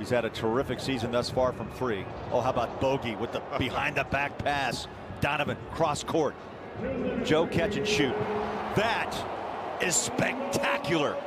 He's had a terrific season thus far from three. Oh, how about Bogey with the behind the back pass. Donovan cross court. Joe catch and shoot. That is spectacular.